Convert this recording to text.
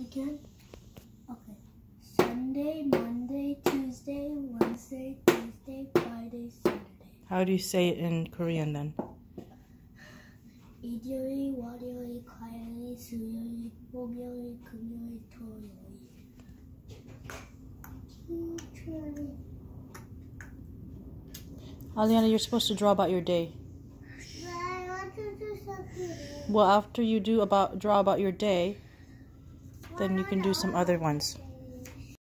Again? Okay. Sunday, Monday, Tuesday, Wednesday, Thursday, Friday, Saturday. How do you say it in Korean then? 일요일, 월요일, 화요일, 수요일, 목요일, 금요일, 토요일. 음, 토요일. Aliana, you're supposed to draw about your day. But I want to do something. Well, after you do about draw about your day, then you can do some other ones.